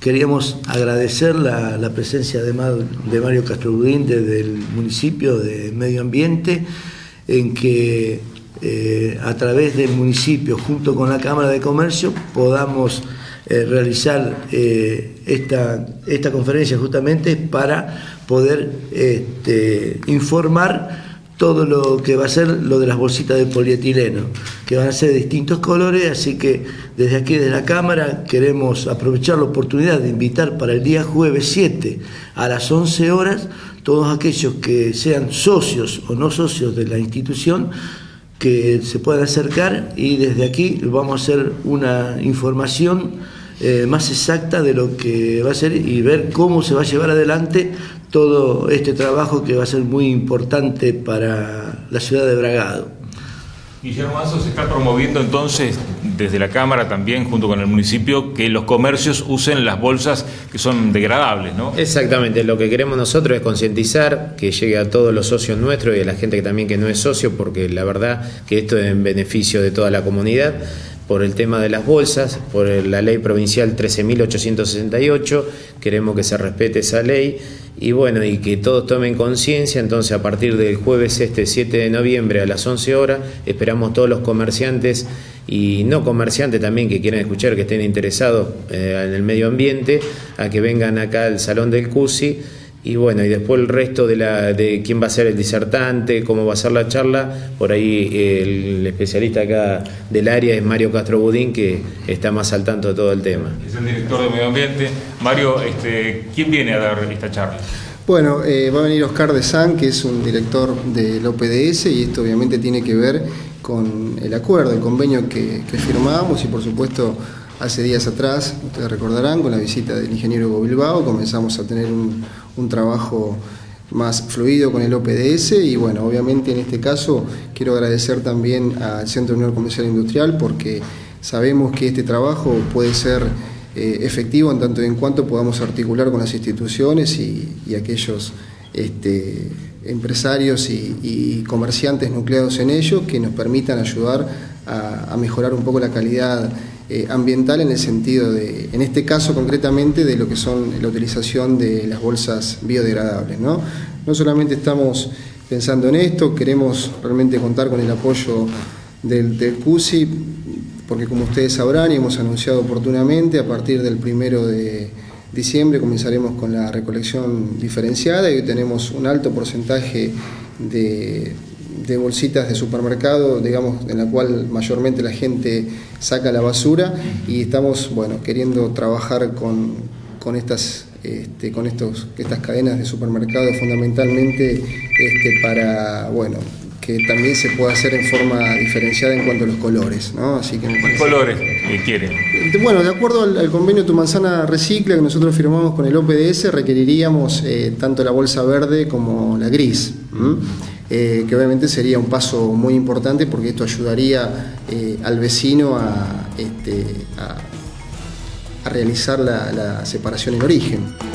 queríamos agradecer la, presencia de, de Mario desde el municipio de Medio Ambiente, en que eh, a través del municipio, junto con la Cámara de Comercio, podamos eh, realizar eh, esta, esta conferencia justamente para poder este, informar todo lo que va a ser lo de las bolsitas de polietileno, que van a ser de distintos colores, así que desde aquí, desde la Cámara, queremos aprovechar la oportunidad de invitar para el día jueves 7 a las 11 horas todos aquellos que sean socios o no socios de la institución que se puedan acercar y desde aquí vamos a hacer una información eh, más exacta de lo que va a ser y ver cómo se va a llevar adelante todo este trabajo que va a ser muy importante para la ciudad de Bragado. Guillermo Mazo se está promoviendo entonces desde la Cámara también, junto con el municipio, que los comercios usen las bolsas que son degradables, ¿no? Exactamente, lo que queremos nosotros es concientizar, que llegue a todos los socios nuestros y a la gente que también que no es socio, porque la verdad que esto es en beneficio de toda la comunidad por el tema de las bolsas, por la ley provincial 13.868, queremos que se respete esa ley y bueno, y que todos tomen conciencia, entonces a partir del jueves este 7 de noviembre a las 11 horas, esperamos todos los comerciantes y no comerciantes también que quieran escuchar, que estén interesados eh, en el medio ambiente, a que vengan acá al Salón del CUSI y bueno, y después el resto de, la, de quién va a ser el disertante, cómo va a ser la charla, por ahí el especialista acá del área es Mario Castro Budín, que está más al tanto de todo el tema. Es el director de Medio Ambiente. Mario, este, ¿quién viene a dar esta charla? Bueno, eh, va a venir Oscar de San, que es un director del OPDS, y esto obviamente tiene que ver con el acuerdo, el convenio que, que firmamos y por supuesto Hace días atrás, ustedes recordarán, con la visita del ingeniero Bilbao, comenzamos a tener un, trabajo más fluido con el OPDS y bueno, obviamente en este caso quiero agradecer también al Centro Unión Comercial e Industrial porque sabemos que este trabajo puede ser eh, efectivo en tanto en cuanto podamos articular con las instituciones y, aquellos este, empresarios y, comerciantes nucleados en ello que nos permitan ayudar a mejorar un poco la calidad eh, ambiental en el sentido de, en este caso concretamente, de lo que son la utilización de las bolsas biodegradables. No, no solamente estamos pensando en esto, queremos realmente contar con el apoyo del, del CUSI, porque como ustedes sabrán y hemos anunciado oportunamente, a partir del primero de diciembre comenzaremos con la recolección diferenciada y hoy tenemos un alto porcentaje de de bolsitas de supermercado, digamos, en la cual mayormente la gente saca la basura y estamos, bueno, queriendo trabajar con, con estas este, con estos, estas cadenas de supermercados fundamentalmente este, para, bueno, que también se pueda hacer en forma diferenciada en cuanto a los colores, ¿no? Así que ¿Qué colores que quieren? Bueno, de acuerdo al, convenio Tu Manzana Recicla que nosotros firmamos con el OPDS, requeriríamos eh, tanto la bolsa verde como la gris. Eh, que obviamente sería un paso muy importante porque esto ayudaría eh, al vecino a, este, realizar la separación en origen.